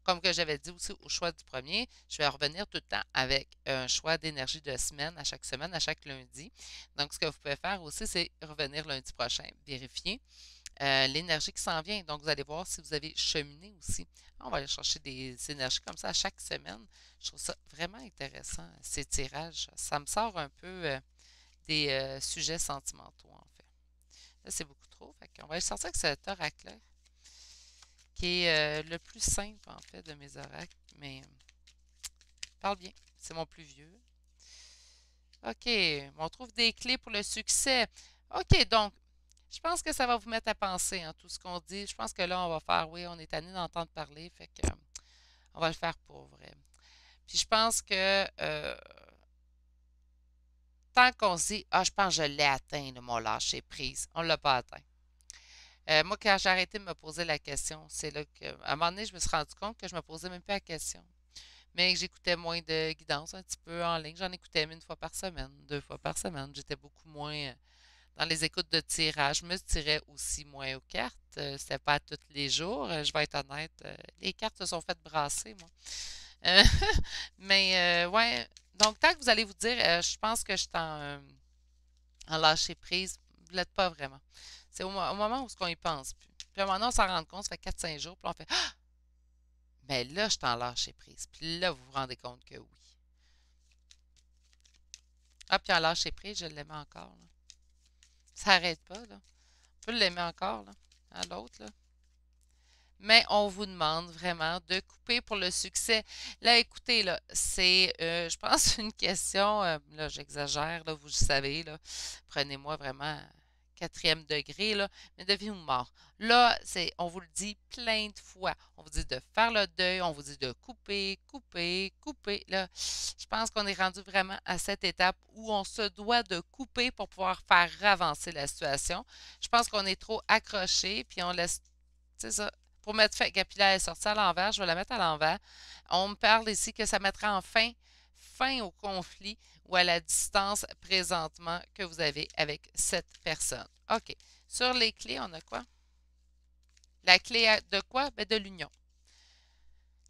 A: Comme que j'avais dit aussi au choix du premier, je vais revenir tout le temps avec un choix d'énergie de semaine à chaque semaine, à chaque lundi. Donc, ce que vous pouvez faire aussi, c'est revenir lundi prochain, vérifier euh, l'énergie qui s'en vient. Donc, vous allez voir si vous avez cheminé aussi. On va aller chercher des énergies comme ça chaque semaine. Je trouve ça vraiment intéressant, ces tirages. Ça me sort un peu euh, des euh, sujets sentimentaux, en fait. Là, c'est beaucoup trop. on va aller sortir avec cet oracle qui est le plus simple, en fait, de mes oracles. Mais parle bien. C'est mon plus vieux. OK. On trouve des clés pour le succès. OK, donc, je pense que ça va vous mettre à penser, hein, tout ce qu'on dit. Je pense que là, on va faire, oui, on est tanné d'entendre parler, fait que on va le faire pour vrai. Puis je pense que euh, tant qu'on se dit, ah, je pense que je l'ai atteint, mon lâcher prise, on ne l'a pas atteint. Euh, moi, quand j'ai arrêté de me poser la question, c'est là que, à un moment donné, je me suis rendu compte que je ne me posais même pas la question. Mais j'écoutais moins de guidance un petit peu en ligne. J'en écoutais une fois par semaine, deux fois par semaine. J'étais beaucoup moins dans les écoutes de tirage. Je me tirais aussi moins aux cartes. Euh, C'était pas tous les jours. Euh, je vais être honnête. Euh, les cartes se sont faites brasser, moi. mais ouais. Donc, tant que vous allez vous dire, je pense que je suis en, en lâcher prise, vous l'êtes pas vraiment. C'est au, moment où on y pense. Puis, puis à un moment on s'en rend compte, ça fait 4-5 jours, puis on fait Ah! Mais là, je suis en lâcher prise. Puis là, vous vous rendez compte que oui. Ah, puis en lâcher prise, je l'aimais encore. Ça n'arrête pas, là. On peut l'aimer encore, là, à l'autre, là. Mais on vous demande vraiment de couper pour le succès. Là, écoutez, là, c'est, euh, je pense, une question, euh, là, j'exagère, là, vous le savez, là. Prenez-moi vraiment quatrième degré, là, mais de vie ou mort. Là, c'est, on vous le dit plein de fois. On vous dit de faire le deuil, on vous dit de couper, couper, couper. Là, je pense qu'on est rendu vraiment à cette étape où on se doit de couper pour pouvoir faire avancer la situation. Je pense qu'on est trop accroché, puis on laisse, c'est ça, pour mettre fin, elle est sortie à l'envers, je vais la mettre à l'envers. On me parle ici que ça mettra en fin, fin au conflit ou à la distance présentement que vous avez avec cette personne. OK. Sur les clés, on a quoi? La clé de quoi? Ben de l'union.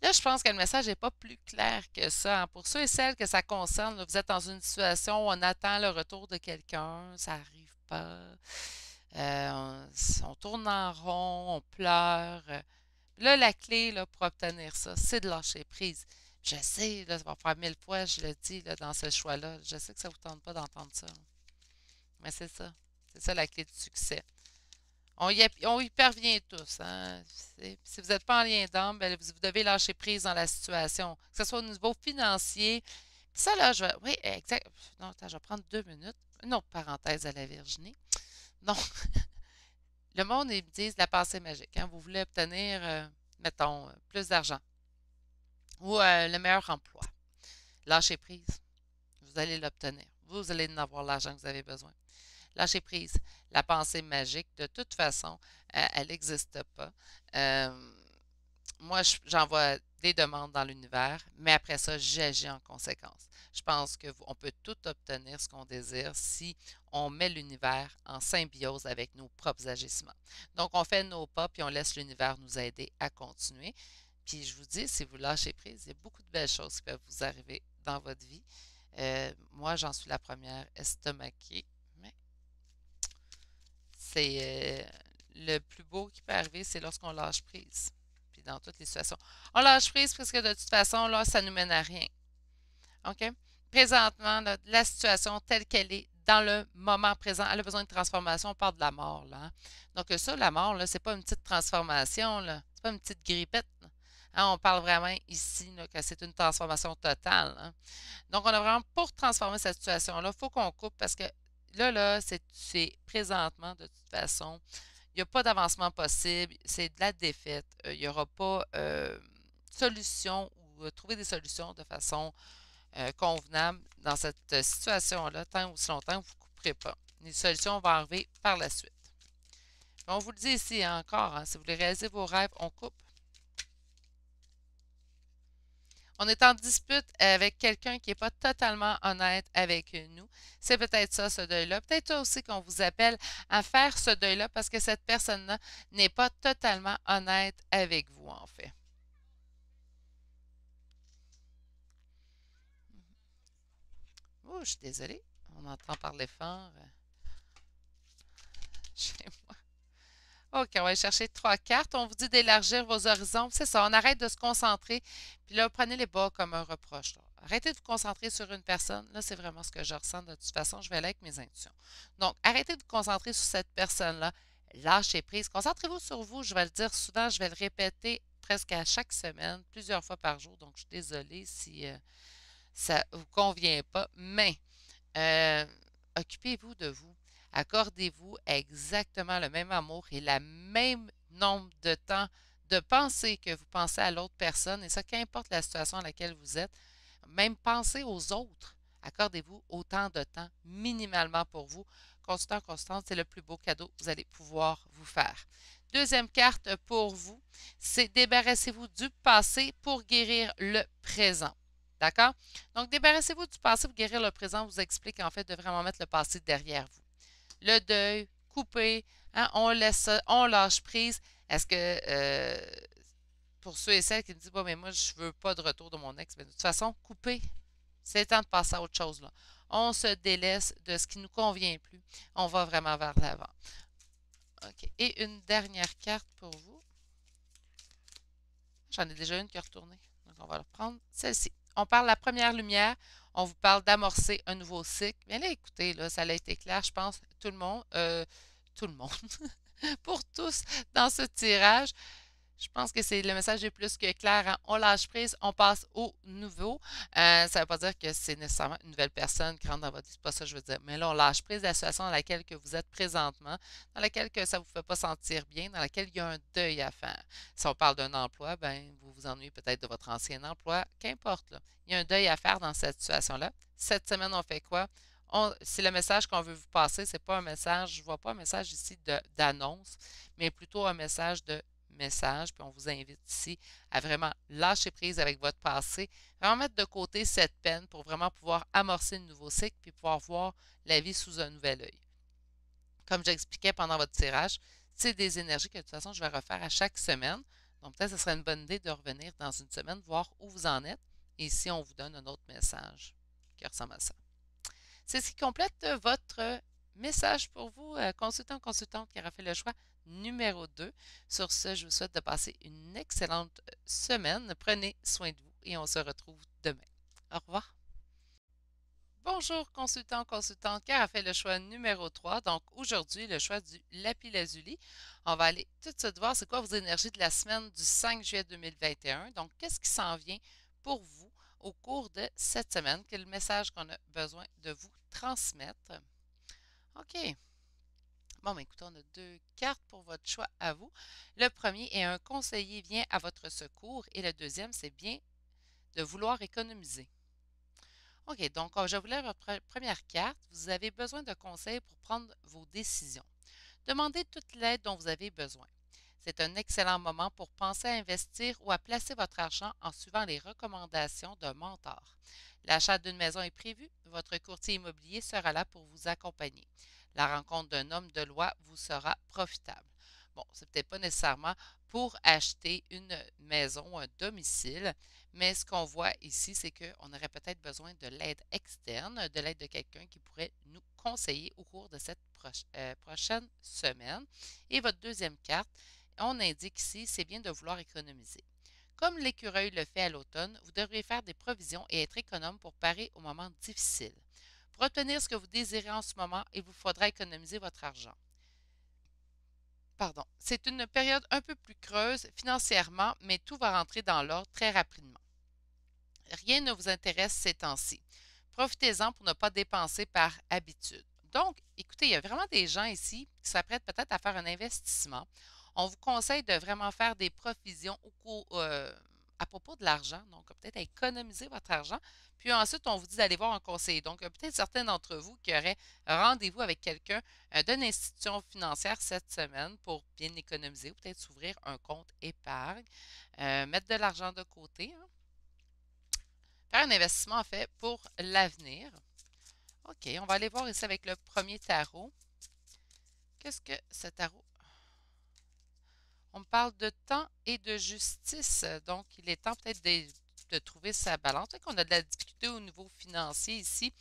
A: Là, je pense que le message n'est pas plus clair que ça. Hein. Pour ceux et celles que ça concerne, vous êtes dans une situation où on attend le retour de quelqu'un, ça n'arrive pas. Euh, on, tourne en rond, on pleure. Là, la clé là, pour obtenir ça, c'est de lâcher prise. Je sais, ça va faire mille fois, je le dis dans ce choix-là. Je sais que ça ne vous tente pas d'entendre ça. Mais c'est ça. C'est ça la clé du succès. On y, parvient tous. Hein. Si vous n'êtes pas en lien d'âme, ben, vous devez lâcher prise dans la situation, que ce soit au niveau financier. Ça, là, je vais. Oui, exact. Non, attends, je vais prendre deux minutes. Une autre parenthèse à la Virginie. Donc, le monde, ils me disent la pensée magique. Hein. Vous voulez obtenir, euh, mettons, plus d'argent ou euh, le meilleur emploi. Lâchez prise. Vous allez l'obtenir. Vous allez en avoir l'argent que vous avez besoin. Lâchez prise. La pensée magique, de toute façon, euh, elle n'existe pas. Euh, moi, j'envoie des demandes dans l'univers, mais après ça, j'agis en conséquence. Je pense qu'on peut tout obtenir ce qu'on désire si on met l'univers en symbiose avec nos propres agissements. Donc, on fait nos pas, puis on laisse l'univers nous aider à continuer. Puis je vous dis, si vous lâchez prise, il y a beaucoup de belles choses qui peuvent vous arriver dans votre vie. Euh, moi, j'en suis la première estomaquée c'est euh, le plus beau qui peut arriver, c'est lorsqu'on lâche prise. Puis dans toutes les situations. On lâche prise parce que de toute façon, là, ça ne nous mène à rien. OK? Présentement, la situation telle qu'elle est, dans le moment présent, elle a besoin de transformation. On parle de la mort. Là, hein. Donc, ça, la mort, ce n'est pas une petite transformation. Ce n'est pas une petite grippette. Hein, on parle vraiment ici que c'est une transformation totale. Hein. Donc, on a vraiment, pour transformer cette situation-là, il faut qu'on coupe parce que Là, là, c'est présentement, de toute façon, il n'y a pas d'avancement possible, c'est de la défaite. Euh, il n'y aura pas euh, solution ou euh, trouver des solutions de façon convenable dans cette situation-là, tant ou si longtemps que vous ne couperez pas. Les solutions vont arriver par la suite. On vous le dit ici encore, hein, si vous voulez réaliser vos rêves, on coupe on est en dispute avec quelqu'un qui n'est pas totalement honnête avec nous. C'est peut-être ça, ce deuil-là. Peut-être aussi qu'on vous appelle à faire ce deuil-là parce que cette personne-là n'est pas totalement honnête avec vous, en fait. Oh, je suis désolée. On entend parler fort euh, chez moi. OK, on va chercher trois cartes. On vous dit d'élargir vos horizons. C'est ça, on arrête de se concentrer. Puis là, prenez les bas comme un reproche. Arrêtez de vous concentrer sur une personne. Là, c'est vraiment ce que je ressens de toute façon. Je vais aller avec mes intuitions. Donc, arrêtez de vous concentrer sur cette personne-là. Lâchez prise. Concentrez-vous sur vous. Je vais le dire souvent, je vais le répéter presque à chaque semaine, plusieurs fois par jour. Donc, je suis désolée si euh, ça ne vous convient pas. Mais, euh, occupez-vous de vous accordez-vous exactement le même amour et le même nombre de temps de penser que vous pensez à l'autre personne, et ça, qu'importe la situation dans laquelle vous êtes, même penser aux autres. Accordez-vous autant de temps minimalement pour vous. Constant, constant, c'est le plus beau cadeau que vous allez pouvoir vous faire. Deuxième carte pour vous, c'est débarrassez-vous du passé pour guérir le présent. D'accord? Donc, débarrassez-vous du passé pour guérir le présent vous explique en fait de vraiment mettre le passé derrière vous le deuil, couper, hein, on laisse on lâche prise. Est-ce que euh, pour ceux et celles qui me disent, bon, mais moi, je ne veux pas de retour de mon ex, mais de toute façon, couper. C'est le temps de passer à autre chose. On se délaisse de ce qui ne nous convient plus. On va vraiment vers l'avant. OK. Et une dernière carte pour vous. J'en ai déjà une qui est retournée. Donc, on va prendre celle-ci. On parle de la première lumière on vous parle d'amorcer un nouveau cycle. Mais là, écoutez, là, ça a été clair, je pense, tout le monde, euh, tout le monde, pour tous dans ce tirage. Je pense que c'est le message est plus que clair. Hein. On lâche prise, on passe au nouveau. Euh, ça ne veut pas dire que c'est nécessairement une nouvelle personne qui rentre dans votre vie. C'est pas ça que je veux dire. Mais là, on lâche prise de la situation dans laquelle que vous êtes présentement, dans laquelle que ça ne vous fait pas sentir bien, dans laquelle il y a un deuil à faire. Si on parle d'un emploi, ben, vous vous ennuyez peut-être de votre ancien emploi. Qu'importe. Il y a un deuil à faire dans cette situation-là. Cette semaine, on fait quoi? c'est le message qu'on veut vous passer. Ce n'est pas un message, je ne vois pas un message ici d'annonce, mais plutôt un message de message, puis on vous invite ici à vraiment lâcher prise avec votre passé, vraiment mettre de côté cette peine pour vraiment pouvoir amorcer un nouveau cycle, puis pouvoir voir la vie sous un nouvel œil. Comme j'expliquais pendant votre tirage, c'est des énergies que de toute façon, je vais refaire à chaque semaine. Donc, peut-être que ce serait une bonne idée de revenir dans une semaine, voir où vous en êtes. Et ici, on vous donne un autre message qui ressemble à ça. C'est ce qui complète votre message pour vous, euh, consultant, consultante qui aura fait le choix numéro 2. Sur ce, je vous souhaite de passer une excellente euh, semaine. Prenez soin de vous et on se retrouve demain. Au revoir. Bonjour consultant, consultante qui a fait le choix numéro 3. Donc aujourd'hui, le choix du lapis lazuli. On va aller tout de suite voir c'est quoi vos énergies de la semaine du 5 juillet 2021. Donc qu'est-ce qui s'en vient pour vous au cours de cette semaine? Quel message qu'on a besoin de vous transmettre? OK. Bon, ben écoutez, on a deux cartes pour votre choix à vous. Le premier est un conseiller vient à votre secours et le deuxième, c'est bien de vouloir économiser. OK, donc je vais vous lire votre première carte. Vous avez besoin de conseils pour prendre vos décisions. Demandez toute l'aide dont vous avez besoin. C'est un excellent moment pour penser à investir ou à placer votre argent en suivant les recommandations d'un mentor. L'achat d'une maison est prévu. Votre courtier immobilier sera là pour vous accompagner. La rencontre d'un homme de loi vous sera profitable. Bon, c'est peut-être pas nécessairement pour acheter une maison, un domicile, mais ce qu'on voit ici, c'est qu'on aurait peut-être besoin de l'aide externe, de l'aide de quelqu'un qui pourrait nous conseiller au cours de cette euh, prochaine semaine. Et votre deuxième carte, on indique ici, c'est bien de vouloir économiser. Comme l'écureuil le fait à l'automne, vous devriez faire des provisions et être économe pour parer aux moments difficiles. Pour obtenir ce que vous désirez en ce moment, il vous faudra économiser votre argent. Pardon. C'est une période un peu plus creuse financièrement, mais tout va rentrer dans l'ordre très rapidement. Rien ne vous intéresse ces temps-ci. Profitez-en pour ne pas dépenser par habitude. Donc, écoutez, il y a vraiment des gens ici qui s'apprêtent peut-être à faire un investissement on vous conseille de vraiment faire des provisions euh, à propos de l'argent, donc peut-être économiser votre argent. Puis ensuite, on vous dit d'aller voir un conseiller. Donc, peut-être certains d'entre vous qui auraient rendez-vous avec quelqu'un euh, d'une institution financière cette semaine pour bien économiser ou peut-être s'ouvrir un compte épargne, euh, mettre de l'argent de côté. Hein. Faire un investissement, en fait, pour l'avenir. OK, on va aller voir ici avec le premier tarot. Qu'est-ce que ce tarot on parle de temps et de justice. Donc, il est temps peut-être de, trouver sa balance. On qu'on a de la difficulté au niveau financier ici,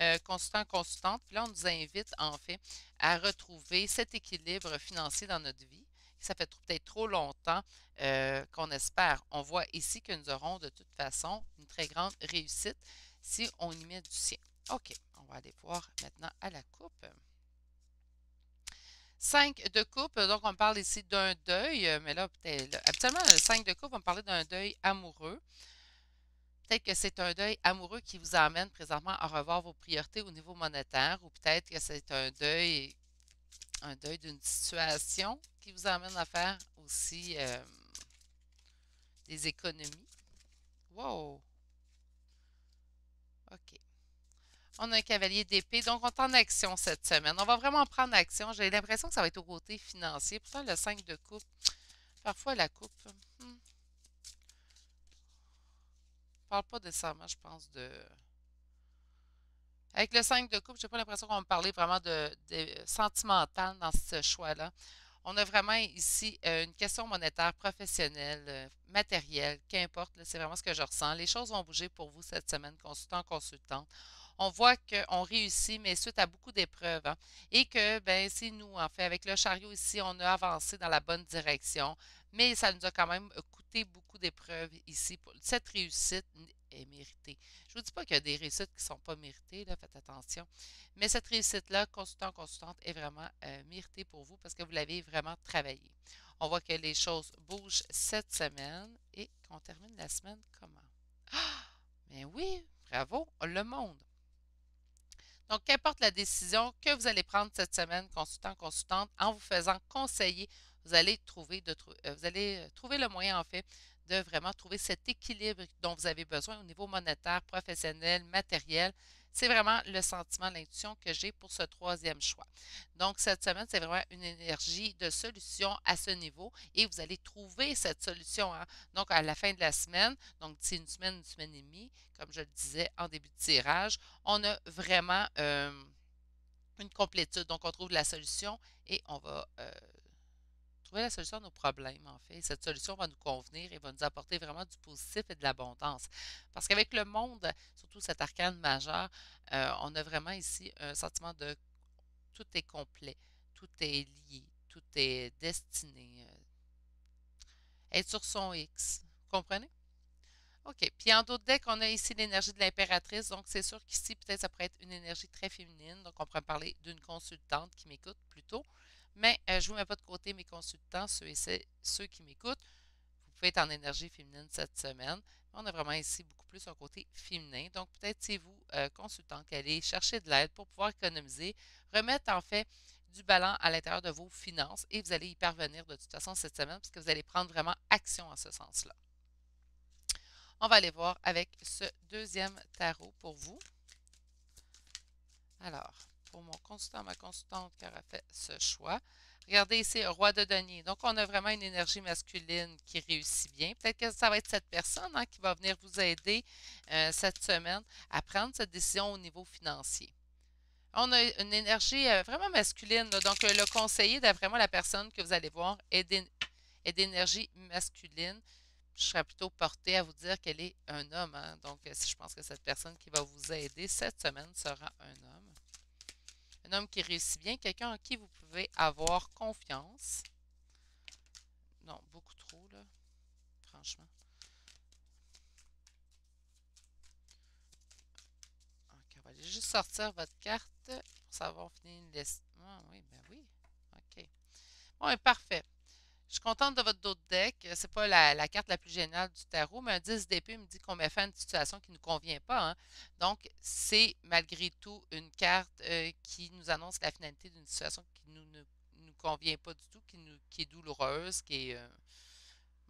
A: euh, consultant, consultante. Puis là, on nous invite en fait à retrouver cet équilibre financier dans notre vie. Ça fait peut-être trop longtemps euh, qu'on espère. On voit ici que nous aurons de toute façon une très grande réussite si on y met du sien. OK, on va aller voir maintenant à la coupe. 5 de coupe, donc on parle ici d'un deuil, euh, mais là, peut-être, habituellement, le 5 de coupe, on parler d'un deuil amoureux. Peut-être que c'est un deuil amoureux qui vous amène présentement à revoir vos priorités au niveau monétaire, ou peut-être que c'est un deuil, un deuil d'une situation qui vous amène à faire aussi euh, des économies. Wow! OK. On a un cavalier d'épée, donc on est en action cette semaine. On va vraiment prendre action. J'ai l'impression que ça va être au côté financier. Pourtant, le 5 de coupe, parfois la coupe, hmm. ne parle pas nécessairement, je pense, de... Avec le 5 de coupe, j'ai pas l'impression qu'on va me parler vraiment de, sentimental dans ce choix-là. On a vraiment ici euh, une question monétaire, professionnelle, euh, matérielle, qu'importe, c'est vraiment ce que je ressens. Les choses vont bouger pour vous cette semaine, consultant, consultante on voit qu'on réussit, mais suite à beaucoup d'épreuves. Hein, et que, ben, c'est nous, en fait, avec le chariot ici, on a avancé dans la bonne direction, mais ça nous a quand même coûté beaucoup d'épreuves ici. Cette réussite est méritée. Je ne vous dis pas qu'il y a des réussites qui ne sont pas méritées, là, faites attention. Mais cette réussite-là, consultant, consultante, est vraiment euh, méritée pour vous parce que vous l'avez vraiment travaillé. On voit que les choses bougent cette semaine et qu'on termine la semaine comment? Ah! Mais oui, bravo, le monde. Donc, qu'importe la décision que vous allez prendre cette semaine, consultant, consultante, en vous faisant conseiller, vous allez trouver, euh, euh, le moyen, en fait, de vraiment trouver cet équilibre dont vous avez besoin au niveau monétaire, professionnel, matériel. C'est vraiment le sentiment, l'intuition que j'ai pour ce troisième choix. Donc, cette semaine, c'est vraiment une énergie de solution à ce niveau et vous allez trouver cette solution. Hein. Donc, à la fin de la semaine, donc c'est une semaine, une semaine et demie, comme je le disais en début de tirage, on a vraiment euh, une complétude. Donc, on trouve la solution et on va euh, trouver la solution à nos problèmes, en fait. Cette solution va nous convenir et va nous apporter vraiment du positif et de l'abondance. Parce qu'avec le monde, surtout cet arcane majeur, euh, on a vraiment ici un sentiment de tout est complet, tout est lié, tout est destiné. Euh, être sur son X. Comprenez? OK. Puis en d'autres decks, on a ici l'énergie de l'impératrice. Donc, c'est sûr qu'ici, peut-être, ça pourrait être une énergie très féminine. Donc, on pourrait parler d'une consultante qui m'écoute plutôt. Mais euh, je ne vous mets pas de côté mes consultants, ceux qui m'écoutent. Vous pouvez être en énergie féminine cette semaine. On a vraiment ici beaucoup plus un côté féminin. Donc, peut-être c'est vous, euh, consultant, qui allez chercher de l'aide pour pouvoir économiser, remettre en fait du ballon à l'intérieur de vos finances et vous allez y parvenir de toute façon cette semaine puisque vous allez prendre vraiment action en ce sens-là. On va aller voir avec ce deuxième tarot pour vous. Alors, pour mon consultant, ma consultante qui aura fait ce choix. Regardez ici, roi de denier. Donc, on a vraiment une énergie masculine qui réussit bien. Peut-être que ça va être cette personne hein, qui va venir vous aider euh, cette semaine à prendre cette décision au niveau financier. On a une énergie euh, vraiment masculine. Donc, le conseiller, d'après moi, la personne que vous allez voir est d'énergie masculine. Je serais plutôt portée à vous dire qu'elle est un homme. Hein. Donc, je pense que cette personne qui va vous aider cette semaine sera un homme un homme qui réussit bien, quelqu'un en qui vous pouvez avoir confiance. Non, beaucoup trop, là. Franchement. Ok, on va aller juste sortir votre carte pour savoir finir une liste. Ah oui, ben oui. OK. Bon, parfait. Je suis contente de votre d'autres deck. C'est pas la, carte la plus géniale du tarot, mais un 10 d'épée me dit qu'on met fin à une situation qui ne nous convient pas. Hein. Donc, c'est malgré tout une carte euh, qui nous annonce la finalité d'une situation qui ne nous, nous, convient pas du tout, qui, nous, qui est douloureuse, qui est, euh,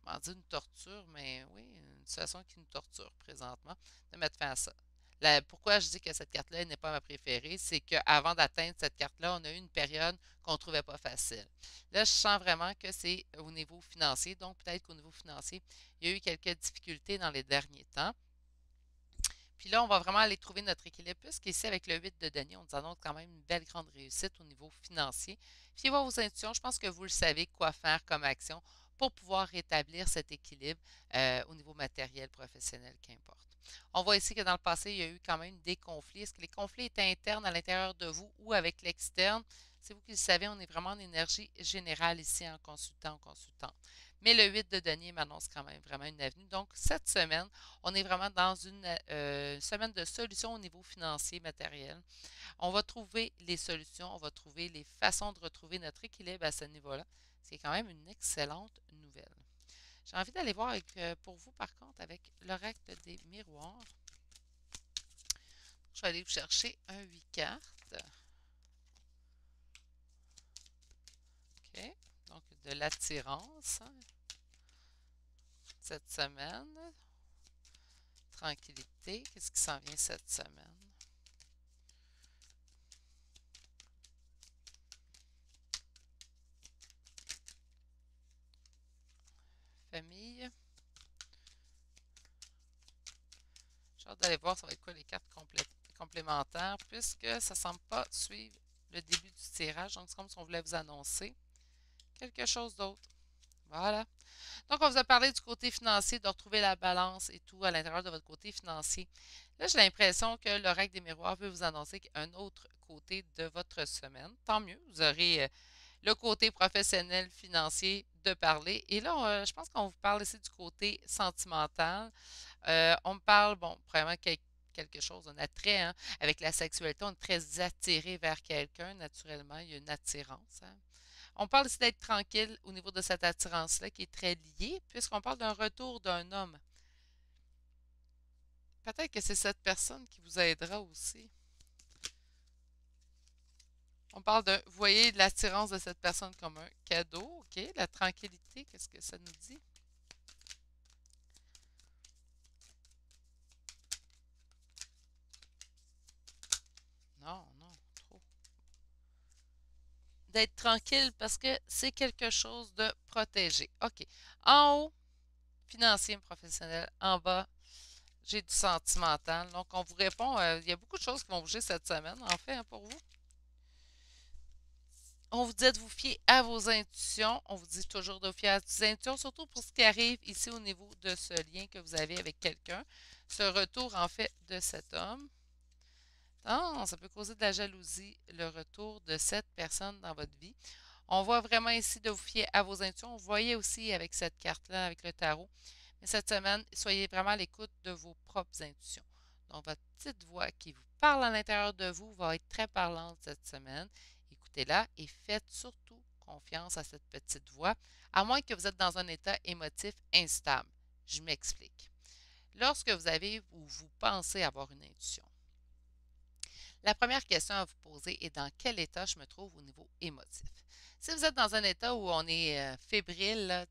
A: on dit une torture, mais oui, une situation qui nous torture présentement, de mettre fin à ça pourquoi je dis que cette carte-là n'est pas ma préférée, c'est qu'avant d'atteindre cette carte-là, on a eu une période qu'on ne trouvait pas facile. Là, je sens vraiment que c'est au niveau financier. Donc, peut-être qu'au niveau financier, il y a eu quelques difficultés dans les derniers temps. Puis là, on va vraiment aller trouver notre équilibre, puisqu'ici, avec le 8 de denier, on nous annonce quand même une belle grande réussite au niveau financier. Fiez voir vos intuitions, je pense que vous le savez quoi faire comme action pour pouvoir rétablir cet équilibre euh, au niveau matériel, professionnel, qu'importe. On voit ici que dans le passé, il y a eu quand même des conflits. Est-ce que les conflits étaient internes à l'intérieur de vous ou avec l'externe? C'est vous qui le savez, on est vraiment en énergie générale ici en consultant, en consultant. Mais le 8 de denier m'annonce quand même vraiment une avenue. Donc, cette semaine, on est vraiment dans une euh, semaine de solutions au niveau financier, matériel. On va trouver les solutions, on va trouver les façons de retrouver notre équilibre à ce niveau-là. C'est quand même une excellente. J'ai envie d'aller voir avec, euh, pour vous, par contre, avec l'oracle des miroirs. Je vais aller vous chercher un 8 cartes. OK. Donc, de l'attirance hein, cette semaine. Tranquillité. Qu'est-ce qui s'en vient cette semaine? Famille. J'ai hâte d'aller voir ça va être quoi les cartes complémentaires, puisque ça ne semble pas suivre le début du tirage. Donc, c'est comme si on voulait vous annoncer quelque chose d'autre. Voilà. Donc, on vous a parlé du côté financier, de retrouver la balance et tout à l'intérieur de votre côté financier. Là, j'ai l'impression que l'oracle des miroirs veut vous annoncer un autre côté de votre semaine. Tant mieux, vous aurez euh, le côté professionnel, financier de parler. Et là, euh, je pense qu'on vous parle ici du côté sentimental. Euh, on me parle, bon, vraiment quelque chose, un attrait. Hein. Avec la sexualité, on est très attiré vers quelqu'un, naturellement. Il y a une attirance. Hein. On parle ici d'être tranquille au niveau de cette attirance-là qui est très liée, puisqu'on parle d'un retour d'un homme. Peut-être que c'est cette personne qui vous aidera aussi. On parle de, vous voyez, de l'attirance de cette personne comme un cadeau, OK? La tranquillité, qu'est-ce que ça nous dit? Non, non, trop. D'être tranquille parce que c'est quelque chose de protégé. OK. En haut, financier, professionnel. En bas, j'ai du sentimental. Donc, on vous répond. Euh, il y a beaucoup de choses qui vont bouger cette semaine, en fait, hein, pour vous. On vous dit de vous fier à vos intuitions. On vous dit toujours de vous fier à vos intuitions, surtout pour ce qui arrive ici au niveau de ce lien que vous avez avec quelqu'un. Ce retour, en fait, de cet homme. Non, ça peut causer de la jalousie, le retour de cette personne dans votre vie. On voit vraiment ici de vous fier à vos intuitions. Vous voyez aussi avec cette carte-là, avec le tarot. Mais cette semaine, soyez vraiment à l'écoute de vos propres intuitions. Donc, votre petite voix qui vous parle à l'intérieur de vous va être très parlante cette semaine. Écoutez-la et faites surtout confiance à cette petite voix, à moins que vous êtes dans un état émotif instable. Je m'explique. Lorsque vous avez ou vous pensez avoir une intuition, la première question à vous poser est dans quel état je me trouve au niveau émotif? Si vous êtes dans un état où on est euh, fébrile,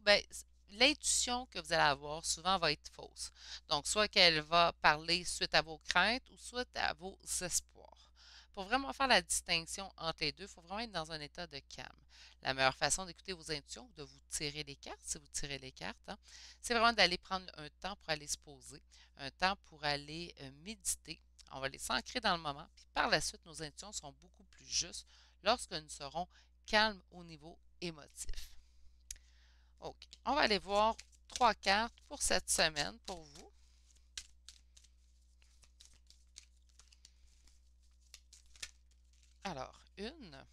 A: ben, l'intuition que vous allez avoir souvent va être fausse. Donc, soit qu'elle va parler suite à vos craintes ou soit à vos espoirs. Pour vraiment faire la distinction entre les deux, il faut vraiment être dans un état de calme. La meilleure façon d'écouter vos intuitions, de vous tirer les cartes, si vous tirez les cartes, hein, c'est vraiment d'aller prendre un temps pour aller se poser, un temps pour aller euh, méditer. On va les s'ancrer dans le moment, puis par la suite, nos intuitions seront beaucoup plus justes lorsque nous serons calmes au niveau émotif. OK. On va aller voir trois cartes pour cette semaine pour vous. Alors, une.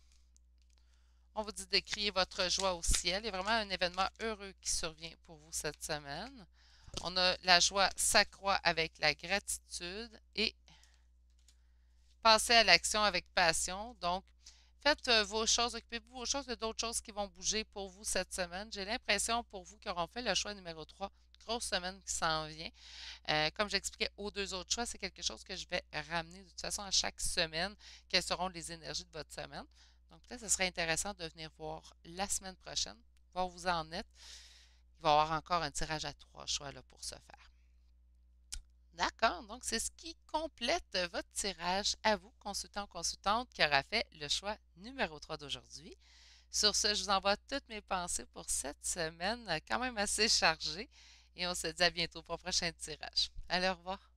A: On vous dit de crier votre joie au ciel. Il y a vraiment un événement heureux qui survient pour vous cette semaine. On a la joie s'accroît avec la gratitude et passer à l'action avec passion. Donc, faites euh, vos choses, occupez-vous vos choses. Il d'autres choses qui vont bouger pour vous cette semaine. J'ai l'impression pour vous qui auront fait le choix numéro 3, grosse semaine qui s'en vient. Euh, comme j'expliquais aux deux autres choix, c'est quelque chose que je vais ramener de toute façon à chaque semaine, quelles seront les énergies de votre semaine. Donc peut-être ce serait intéressant de venir voir la semaine prochaine, voir où vous en êtes. Il va y avoir encore un tirage à trois choix là, pour ce faire. D'accord, donc c'est ce qui complète votre tirage à vous, consultant consultante, qui aura fait le choix numéro 3 d'aujourd'hui. Sur ce, je vous envoie toutes mes pensées pour cette semaine, quand même assez chargée, et on se dit à bientôt pour le prochain tirage. Allez, au revoir.